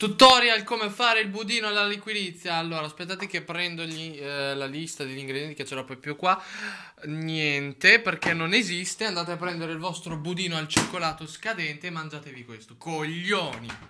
Tutorial come fare il budino alla liquirizia. Allora, aspettate che prendo gli, eh, la lista degli ingredienti che ce l'ho proprio qua. Niente, perché non esiste. Andate a prendere il vostro budino al cioccolato scadente e mangiatevi questo. Coglioni!